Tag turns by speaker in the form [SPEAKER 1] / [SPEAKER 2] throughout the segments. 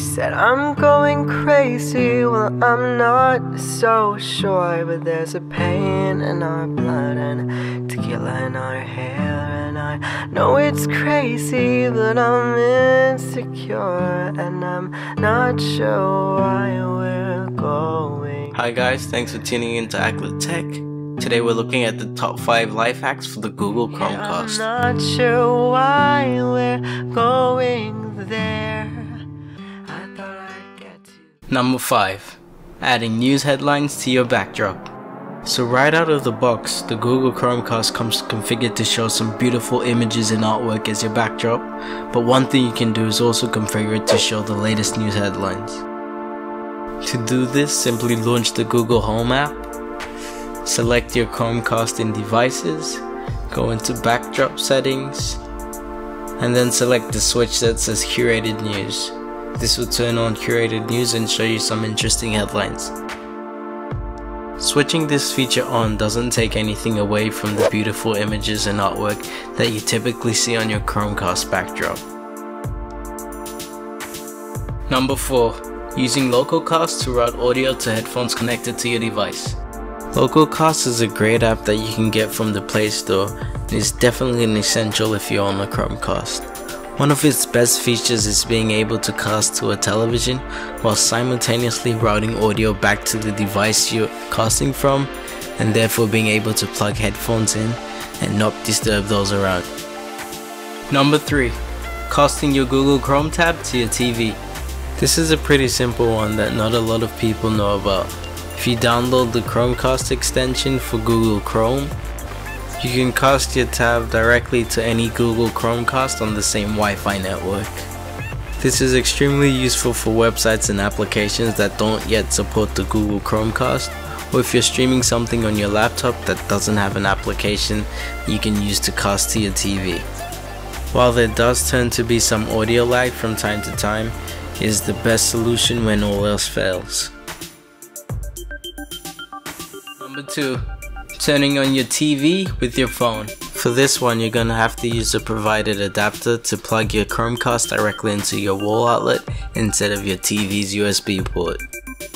[SPEAKER 1] Said I'm going crazy, well I'm not so sure But there's a pain in our blood and tequila in our hair And I know it's crazy, but I'm insecure And I'm not sure why we're going
[SPEAKER 2] Hi guys, thanks for tuning in to Aglet Tech. Today we're looking at the top 5 life hacks for the Google Chromecast. Number 5. Adding news headlines to your backdrop. So right out of the box, the Google Chromecast comes configured to show some beautiful images and artwork as your backdrop, but one thing you can do is also configure it to show the latest news headlines. To do this, simply launch the Google Home app, select your Chromecast in devices, go into backdrop settings, and then select the switch that says curated news. This will turn on curated news and show you some interesting headlines. Switching this feature on doesn't take anything away from the beautiful images and artwork that you typically see on your Chromecast backdrop. Number 4. Using Localcast to route audio to headphones connected to your device. Localcast is a great app that you can get from the Play Store and is definitely an essential if you're on a Chromecast. One of its best features is being able to cast to a television while simultaneously routing audio back to the device you're casting from and therefore being able to plug headphones in and not disturb those around. Number 3. Casting your Google Chrome tab to your TV. This is a pretty simple one that not a lot of people know about. If you download the Chromecast extension for Google Chrome, you can cast your tab directly to any Google Chromecast on the same Wi-Fi network. This is extremely useful for websites and applications that don't yet support the Google Chromecast or if you're streaming something on your laptop that doesn't have an application you can use to cast to your TV. While there does tend to be some audio lag from time to time, it is the best solution when all else fails. Number 2 turning on your TV with your phone. For this one, you're gonna have to use a provided adapter to plug your Chromecast directly into your wall outlet instead of your TV's USB port.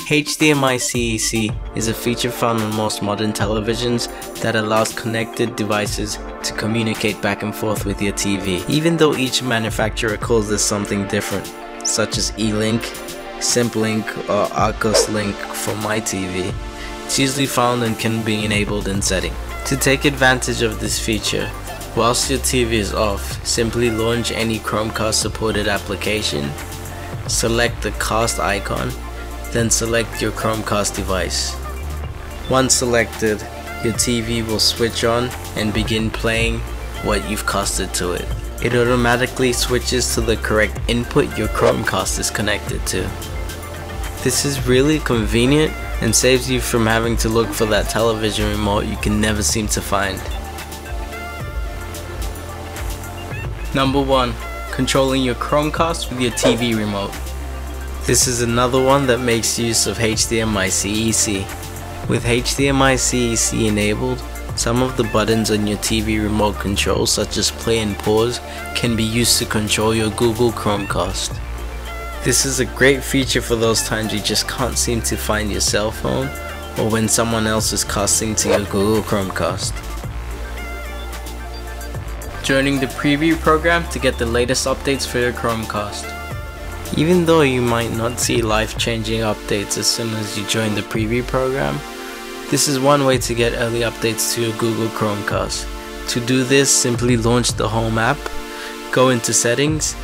[SPEAKER 2] HDMI CEC is a feature found on most modern televisions that allows connected devices to communicate back and forth with your TV, even though each manufacturer calls this something different, such as E-Link, SimpLink, or Aquos Link for my TV. It's easily found and can be enabled in setting. To take advantage of this feature, whilst your TV is off, simply launch any Chromecast supported application, select the cast icon, then select your Chromecast device. Once selected, your TV will switch on and begin playing what you've casted to it. It automatically switches to the correct input your Chromecast is connected to. This is really convenient and saves you from having to look for that television remote you can never seem to find. Number 1. Controlling your Chromecast with your TV remote. This is another one that makes use of HDMI CEC. With HDMI CEC enabled, some of the buttons on your TV remote control such as play and pause can be used to control your Google Chromecast. This is a great feature for those times you just can't seem to find your cell phone or when someone else is casting to your Google Chromecast. Joining the preview program to get the latest updates for your Chromecast. Even though you might not see life-changing updates as soon as you join the preview program, this is one way to get early updates to your Google Chromecast. To do this, simply launch the Home app, go into settings,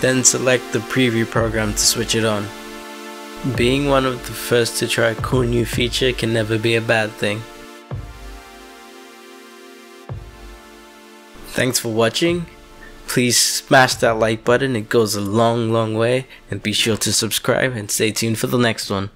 [SPEAKER 2] then select the preview program to switch it on. Being one of the first to try a cool new feature can never be a bad thing. Thanks for watching. Please smash that like button, it goes a long long way and be sure to subscribe and stay tuned for the next one.